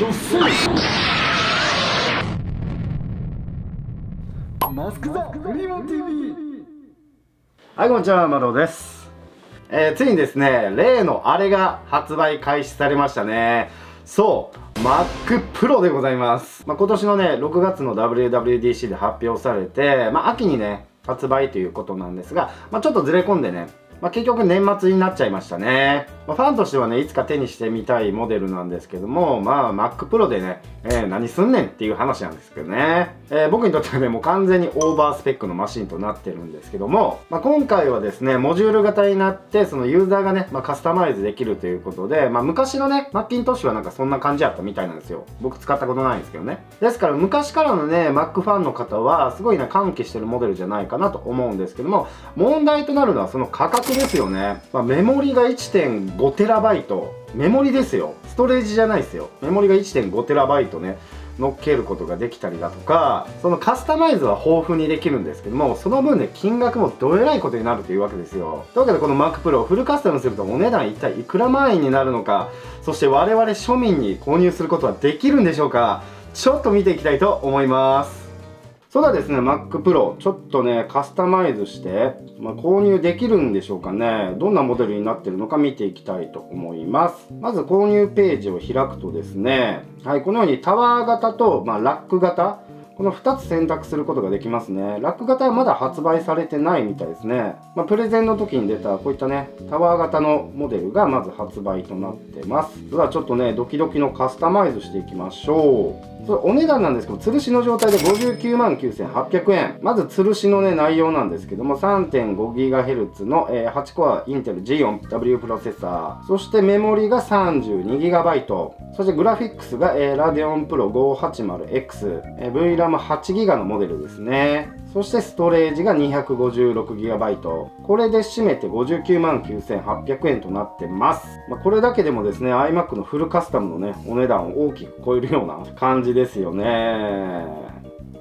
ドッスンマスク・ザ・フリーマン TV はいこんにちはマロです。えー、ついにですね例のあれが発売開始されましたね。そう Mac Pro でございます、まあ、今年のね6月の WWDC で発表されて、まあ、秋にね発売ということなんですが、まあ、ちょっとずれ込んでねまあ、結局年末になっちゃいましたね。まあ、ファンとしてはね、いつか手にしてみたいモデルなんですけども、まあ、Mac Pro でね、えー、何すんねんっていう話なんですけどね。えー、僕にとってはね、もう完全にオーバースペックのマシンとなってるんですけども、まあ、今回はですね、モジュール型になって、そのユーザーがね、まあ、カスタマイズできるということで、まあ、昔のね、マッキントッシュはなんかそんな感じやったみたいなんですよ。僕使ったことないんですけどね。ですから、昔からのね、Mac ファンの方は、すごいね、歓喜してるモデルじゃないかなと思うんですけども、問題となるのはその価格ですよね。まあ、メモリが 1.5TB メモリですよ。ストレージじゃないですよ。メモリが 1.5TB ね。乗っけることができたりだとか。そのカスタマイズは豊富にできるんですけどもその分で金額もどえらいことになるというわけですよ。というわけでこの Mac Pro フルカスタムするとお値段一体いくら万円になるのかそして我々庶民に購入することはできるんでしょうか。ちょっと見ていきたいと思います。それではですね、Mac Pro、ちょっとね、カスタマイズして、まあ、購入できるんでしょうかね。どんなモデルになってるのか見ていきたいと思います。まず購入ページを開くとですね、はい、このようにタワー型と、まあ、ラック型、この2つ選択することができますね。ラック型はまだ発売されてないみたいですね。まあ、プレゼンの時に出たこういったね、タワー型のモデルがまず発売となってます。ではちょっとね、ドキドキのカスタマイズしていきましょう。それお値段なんですけど、吊るしの状態で599,800円。まず吊るしのね、内容なんですけども、3.5GHz の、えー、8コアインテル G4W プロセッサー。そしてメモリが 32GB。そしてグラフィックスが、えー、ラデオンプロ 580X。えー、VRAM8GB のモデルですね。そしてストレージが 256GB。これで締めて59万9800円となってます。まあ、これだけでもですね、iMac のフルカスタムのね、お値段を大きく超えるような感じですよね。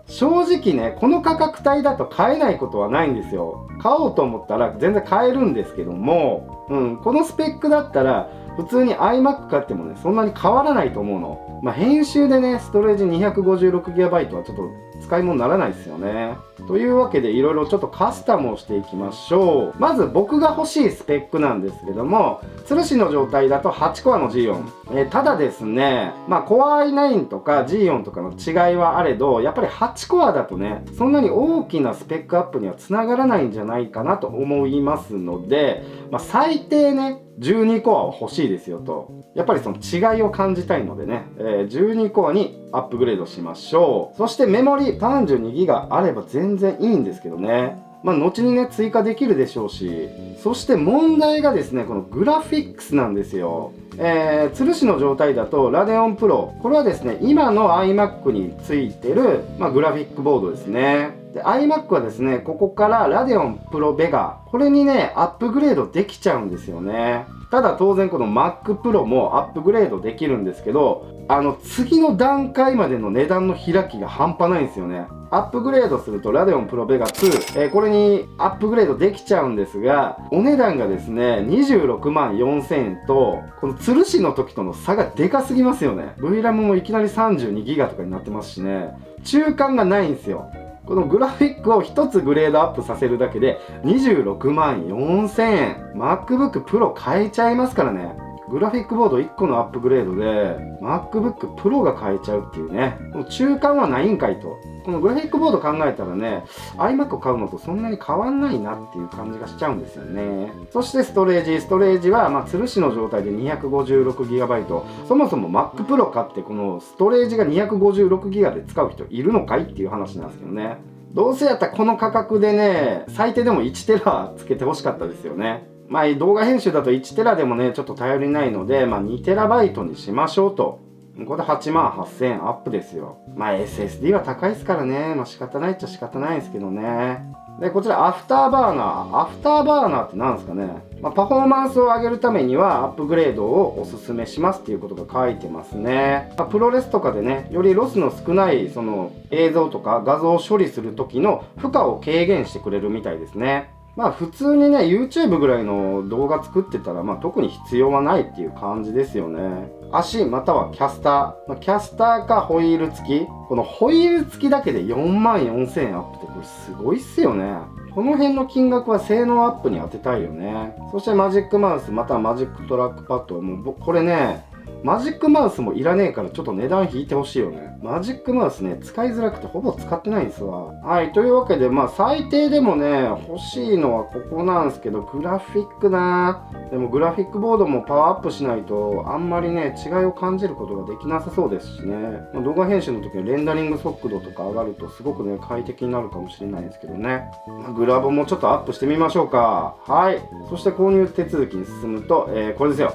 正直ね、この価格帯だと買えないことはないんですよ。買おうと思ったら全然買えるんですけども、うん、このスペックだったら普通に iMac 買ってもね、そんなに変わらないと思うの。まあ、編集でね、ストレージ 256GB はちょっと使い物にならないですよね。というわけでいろいろちょっとカスタムをしていきましょう。まず僕が欲しいスペックなんですけども、吊るしの状態だと8コアの G4。えー、ただですね、まあ Core i9 とか G4 とかの違いはあれど、やっぱり8コアだとね、そんなに大きなスペックアップにはつながらないんじゃないかなと思いますので、まあ最低ね、12コアは欲しいですよと。やっぱりその違いを感じたいのでね、えー、12コアにアップグレードしましょう。そしてメモリ 32GB あれば全然いいんですけどね。まあ、後にね、追加できるでしょうし、そして問題がですね、このグラフィックスなんですよ。えー、吊るしの状態だと、ラデオンプロ。これはですね、今の iMac についてる、まあ、グラフィックボードですね。で、iMac はですね、ここからラデオンプロベガ。これにね、アップグレードできちゃうんですよね。ただ当然この Mac Pro もアップグレードできるんですけど、あの次の段階までの値段の開きが半端ないんですよね。アップグレードするとラデオンプロベガ2、えー、これにアップグレードできちゃうんですが、お値段がですね、26万4000円と、この吊るしの時との差がでかすぎますよね。VRAM もいきなり32ギガとかになってますしね、中間がないんですよ。このグラフィックを1つグレードアップさせるだけで26万4000円。MacBook Pro 買えちゃいますからね。グラフィックボード1個のアップグレードで MacBook Pro が買えちゃうっていうね。この中間はないんかいと。このグラフィックボード考えたらね iMac を買うのとそんなに変わんないなっていう感じがしちゃうんですよね。そしてストレージ。ストレージはまあ吊るしの状態で 256GB そもそも Mac Pro 買ってこのストレージが 256GB で使う人いるのかいっていう話なんですけどね。どうせやったらこの価格でね最低でも1テラつけてほしかったですよね。まあ動画編集だと1テラでもね、ちょっと頼りないので、まあ2テラバイトにしましょうと。これで8万8000アップですよ。まあ SSD は高いですからね。まあ仕方ないっちゃ仕方ないですけどね。で、こちら Afterburner。Afterburner って何ですかね。まあ、パフォーマンスを上げるためにはアップグレードをおすすめしますっていうことが書いてますね。まあ、 ProRes とかでね、よりロスの少ないその映像とか画像を処理する時の負荷を軽減してくれるみたいですね。まあ普通にね YouTube ぐらいの動画作ってたらまあ特に必要はないっていう感じですよね。足またはキャスター。キャスターかホイール付き。このホイール付きだけで4万4000円アップってこれすごいっすよね。この辺の金額は性能アップに当てたいよね。そして Magic Mouse または Magic Trackpad。もうこれね Magic Mouse もいらねえからちょっと値段引いてほしいよね。 Magic Mouse ね、使いづらくてほぼ使ってないんですわ。はい、というわけで、まあ最低でもね、欲しいのはここなんですけど、グラフィックなでもグラフィックボードもパワーアップしないと、あんまりね、違いを感じることができなさそうですしね。まあ、動画編集の時にレンダリング速度とか上がるとすごくね、快適になるかもしれないですけどね。まあ、グラボもちょっとアップしてみましょうか。はい。そして購入手続きに進むと、えー、これですよ。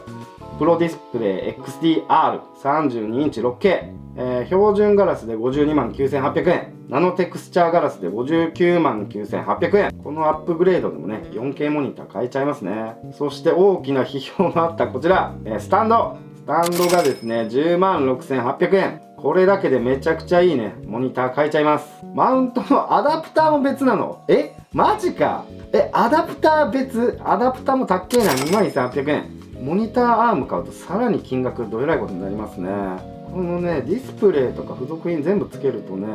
プロディスプレイ XDR32 インチ 6K、えー、標準ガラスで52万9800円ナノテクスチャーガラスで59万9800円。このアップグレードでもね 4K モニター変えちゃいますね。そして大きな批評のあったこちら、えー、スタンド。スタンドがですね10万6800円。これだけでめちゃくちゃいいね。モニター変えちゃいます。マウントのアダプターも別なの。え？マジか。えアダプター別？アダプターもたっけえな。2万1800円。モニターアーム買うとさらに金額どえらいことになりますね。このねディスプレイとか付属品全部つけるとね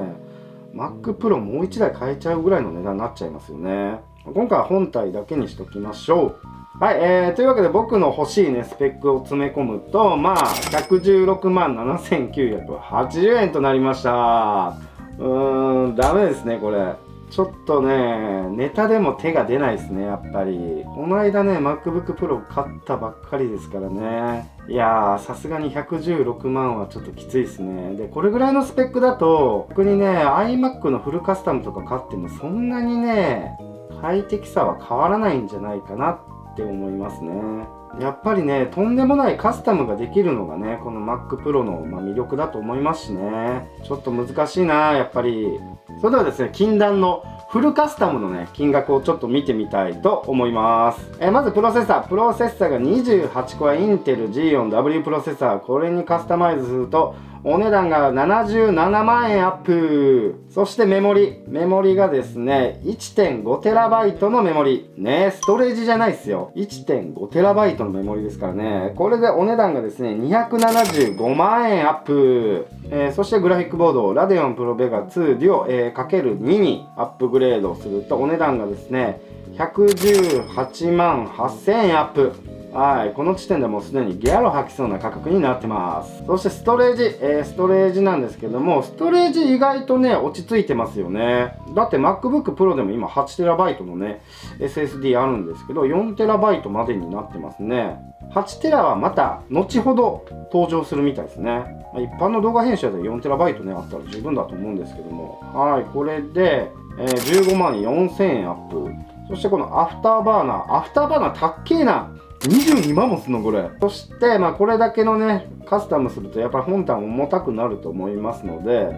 Mac Pro もう1台買えちゃうぐらいの値段になっちゃいますよね。今回は本体だけにしときましょう。はい、えー、というわけで僕の欲しいねスペックを詰め込むとまあ116万7980円となりました。うーんダメですねこれ。ちょっとね、ネタでも手が出ないですね、やっぱり。この間ね、MacBook Pro 買ったばっかりですからね。いやー、さすがに116万はちょっときついですね。で、これぐらいのスペックだと、逆にね、iMac のフルカスタムとか買ってもそんなにね、快適さは変わらないんじゃないかなって思いますね。やっぱりね、とんでもないカスタムができるのがね、この Mac Pro の、ま魅力だと思いますしね。ちょっと難しいな、やっぱり。それではですね、禁断のフルカスタムのね、金額をちょっと見てみたいと思います。えー、まずプロセッサー。プロセッサーが28個はインテル G4W プロセッサー。これにカスタマイズすると、お値段が77万円アップ。そしてメモリ。メモリがですね、1.5TB のメモリ。ね、ストレージじゃないっすよ。1.5TB のメモリですからね。これでお値段がですね、275万円アップ。えー、そしてグラフィックボード、ラデオンプロベガ2デュオ、えー、×2 にアップグレードすると、お値段がですね、118万8000円アップ。はい、この時点でもうすでにギャロ吐きそうな価格になってます。そしてストレージ、えー、ストレージなんですけども、ストレージ意外とね、落ち着いてますよね。だって MacBook Pro でも今 8TB のね、SSD あるんですけど、4TB までになってますね。8TB はまた後ほど登場するみたいですね。一般の動画編集で 4TB ね、あったら十分だと思うんですけども。はい、これで、えー、15万4000円アップ。そしてこの Afterburner。Afterburner たっけえな。22万もすんのこれ。そしてまあこれだけのねカスタムするとやっぱり本体重たくなると思いますので、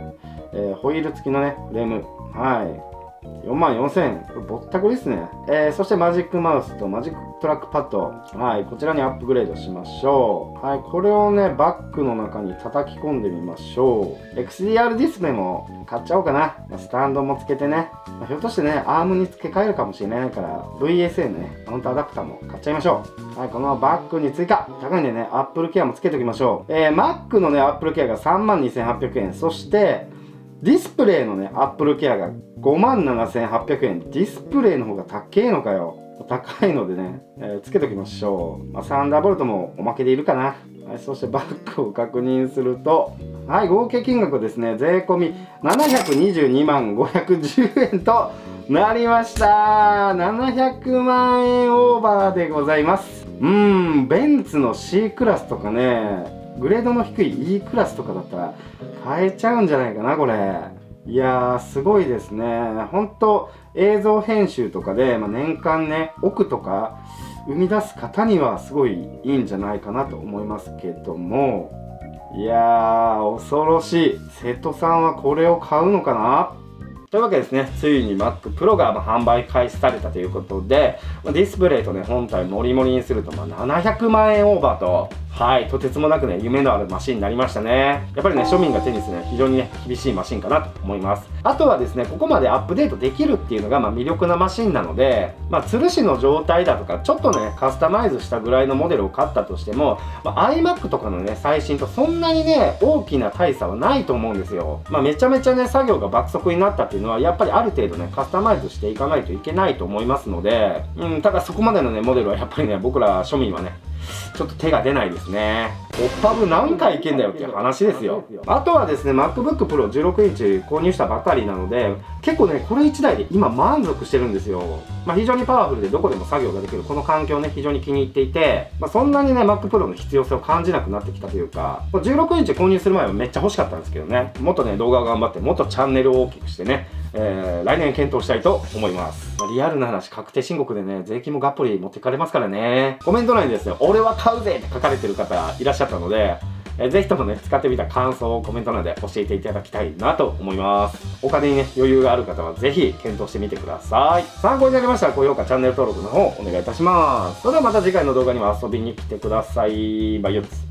えー、ホイール付きのねフレーム。はい。4万4000円。これぼったくりですね。えー、そして Magic Mouse と Magic Trackpad。はい、こちらにアップグレードしましょう。はい、これをね、バッグの中に叩き込んでみましょう。XDR ディスプレイも買っちゃおうかな。まスタンドもつけてね。まあ、ひょっとしてね、アームに付け替えるかもしれないから、 VESA のね、マウントアダプターも買っちゃいましょう。はい、このバッグに追加。高いんでね、 AppleCare もつけておきましょう。えー、Mac のね、 AppleCare が32,800円。そして、ディスプレイのね、 AppleCare が57,800円。ディスプレイの方が高えのかよ。高いのでね、えー、つけときましょう。まあ、 Thunderbolt もおまけでいるかな。はい、そしてバッグを確認すると、はい、合計金額ですね、税込み722万510円となりました。700万円オーバーでございます。うーん、ベンツの C クラスとかね、グレードの低い E クラスとかだったら買えちゃうんじゃないかなこれ。いやーすごいですね。ほんと映像編集とかで、まあ、年間ね奥とか生み出す方にはすごいいいんじゃないかなと思いますけども。いやー恐ろしい。瀬戸さんはこれを買うのかな？というわけですね、ついに Mac Pro が販売開始されたということで、ディスプレイとね、本体もりもりにすると、ま700万円オーバーと。はいとてつもなくね夢のあるマシンになりましたね。やっぱりね庶民が手にするね非常にね厳しいマシンかなと思います。あとはですねここまでアップデートできるっていうのがまあ魅力なマシンなのでまあ吊るしの状態だとかちょっとねカスタマイズしたぐらいのモデルを買ったとしても、まあ、iMac とかのね最新とそんなにね大きな大差はないと思うんですよ。まあめちゃめちゃね作業が爆速になったっていうのはやっぱりある程度ねカスタマイズしていかないといけないと思いますのでうんただそこまでのねモデルはやっぱりね僕ら庶民はねちょっと手が出ないですね。オッパブ何回いけんだよっていう話ですよ。あとはですね、MacBook Pro 16インチ購入したばかりなので、結構ね、これ1台で今満足してるんですよ。まあ、非常にパワフルでどこでも作業ができるこの環境ね、非常に気に入っていて、まあ、そんなにね、Mac Pro の必要性を感じなくなってきたというか、16インチ購入する前はめっちゃ欲しかったんですけどね、もっとね、動画を頑張って、もっとチャンネルを大きくしてね、えー、来年検討したいと思います。リアルな話、確定申告でね、税金もがっぽり持っていかれますからね。コメント欄にですね、俺は買うぜって書かれてる方いらっしゃったので、えー、ぜひともね、使ってみた感想をコメント欄で教えていただきたいなと思います。お金にね、余裕がある方はぜひ検討してみてください。参考になりましたら高評価、チャンネル登録の方お願いいたします。それではまた次回の動画にも遊びに来てください。バイオッツ。